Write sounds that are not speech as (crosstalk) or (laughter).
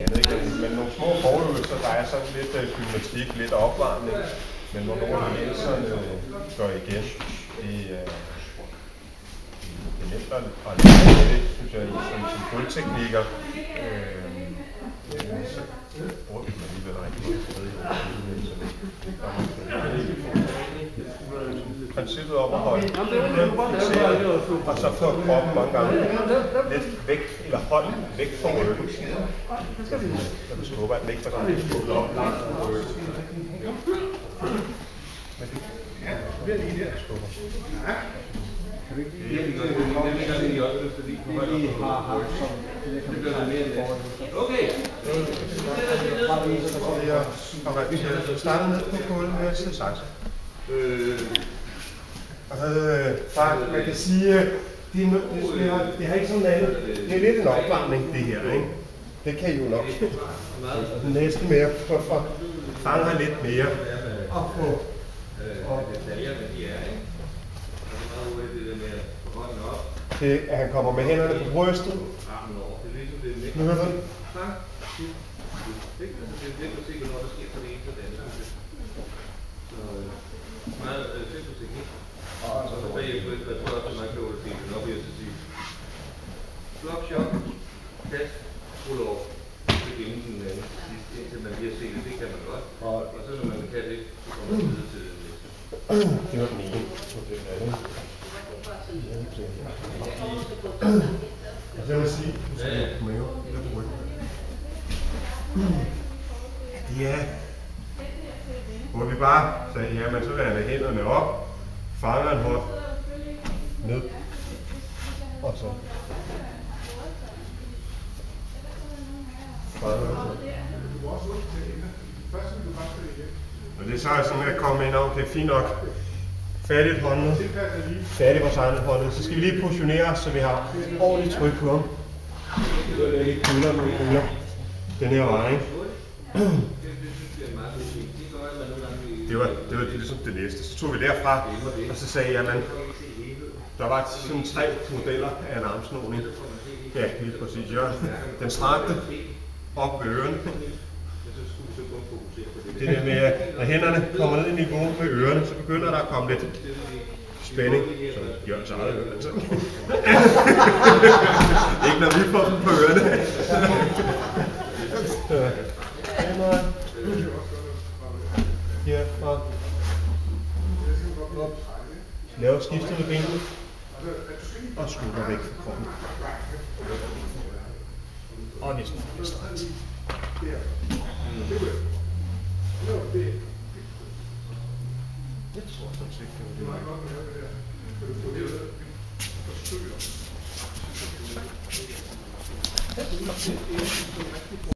Jeg ved men nogle små forøvelser, der er sådan lidt øh, gymnastik, lidt opvarmning, men hvor nogle af bevægelserne øh, går igen. Det, øh, det er nemt at at lære det, synes jeg, som, som gulvteknikker. Øh, øh, så bruger vi dem alligevel rigtig meget sted i livet, så det gør man selvfølgelig. Princippet om at holde fikseret, og så få kroppen mange gange lidt væk, eller holde væk fra ryggen. Så vi skubber den ikke for sådan lidt ud op langt fra ryggen. Men det bliver lige der, skubber. Okay. Og jeg kommer til at starte ned på gulvet med at sidde sakse. Og så, Øh, der, man kan sige, øh, det, er, det, spiller, det har ikke sådan andet. Det er lidt en opvarmning, det her, ikke? Det kan I jo nok. Næste mere, for for. fanger lidt mere. Og på. Og det, at han kommer med hænderne på brystet. Nu hører du den. Det er det, du ser, når der sker på det ene og det andet. Så meget fedt teknik bagefter, jeg tror også, man kan jo se det nok, jeg skal sige. Flop shot, kast, rulle over. Så gemme den anden sidst, indtil man set, det kan man godt. Og så når man kan det, så kommer man videre til det næste. Det var den ene. Den anden. Og så vil jeg sige, nu skal mave, eller på ryggen. Det er, vi bare sagde, jamen så vil hænderne op, fanger en hånd, ned, og så fanger en hånd. Og det er så sådan at komme ind, okay, fint nok, færdigt hånden, færdigt vores egne hånd, så skal vi lige positionere os, så vi har ordentligt tryk på ham. Det er lidt køler, nogle køler. Den her vej, ikke? Det var, det var ligesom det næste. Så tog vi derfra, og så sagde jeg, jamen, der var sådan tre modeller af en armsnoning. Ja, lige præcis. Ja. Den strakte op ved ørerne. Det der med, at når hænderne kommer ned i niveau med ørerne, så begynder der at komme lidt spænding. Så Jørgens eget øre, altså. (laughs) Ikke når vi får dem på ørerne. Ja her Herfra. Op. Laver skiftet med benet. Og skubber væk fra kroppen. Og næsten strakt. Jeg tror sådan set, det var det.